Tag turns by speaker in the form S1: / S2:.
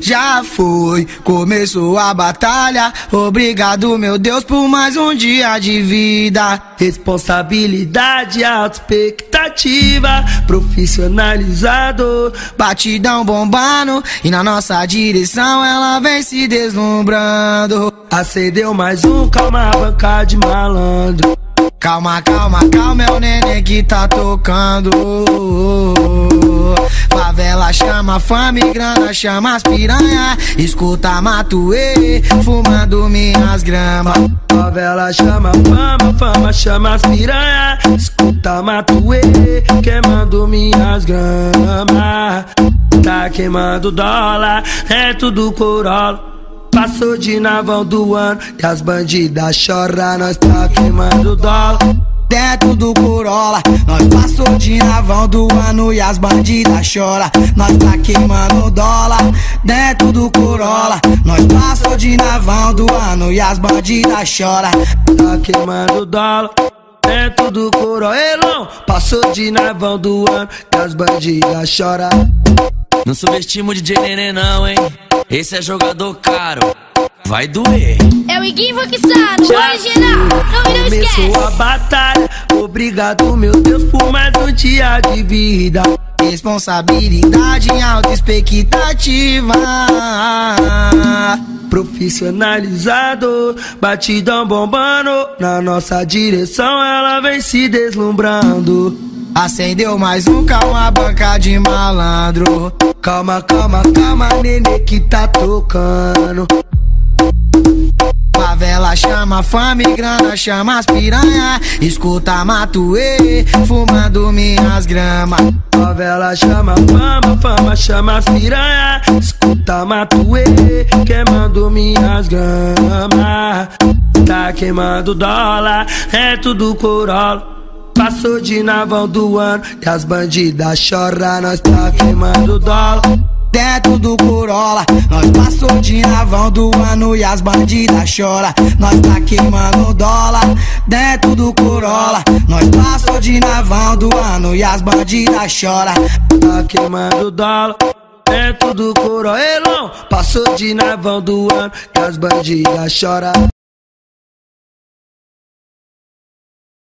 S1: Já foi, começou a batalha. Obrigado, meu Deus, por mais um dia de vida.
S2: Responsabilidade, alta expectativa, profissionalizado.
S1: Batidão bombando e na nossa direção ela vem se deslumbrando.
S2: Acendeu mais um, calma, banca de malandro.
S1: Calma, calma, calma, é o neném que tá tocando. Favela chama fama grana chama as piranha. Escuta Matuê, fumando minhas gramas.
S2: Favela chama fama, fama chama as piranha. Escuta Matuê, queimando minhas gramas. Tá queimando dólar, é tudo corolla. Passou de navão do ano e as bandidas choram, nós tá queimando dólar.
S1: Dentro do Corolla, nós passou de navão do ano e as bandidas choram. Nós tá queimando dólar. Dentro do Corolla, nós passou de navão do ano e as bandidas choram.
S2: Tá queimando dólar. Dentro do Corolla, passou de navão do ano e as bandidas choram.
S3: Não subestimo o DJ Nenê não, hein? Esse é jogador caro, vai doer.
S4: É o Iguinho Voxano, original, não, não
S2: Começou
S4: esquece.
S2: a batalha, obrigado meu Deus por mais um dia de vida.
S1: Responsabilidade em alta expectativa.
S2: Profissionalizado, batidão bombando, na nossa direção ela vem se deslumbrando.
S1: Acendeu mais um calma, banca de malandro.
S2: Calma, calma, calma, nenê que tá tocando.
S1: Chama fama e grana chama as piranha. Escuta Matuê, fumando minhas gramas.
S2: Favela chama fama, fama chama as piranha. Escuta Matuê, queimando minhas gramas. Tá queimando dólar, é tudo corolla. Passou de navão do ano e as bandidas choram, nós tá queimando dólar.
S1: Dentro do Corolla, nós passou de navão do ano e as bandidas choram. Nós tá queimando dólar. Dentro do Corolla, nós passou de navão do ano e as bandidas choram.
S2: Tá queimando dólar. Dentro do Corolla, passou de navão do ano e as bandidas choram.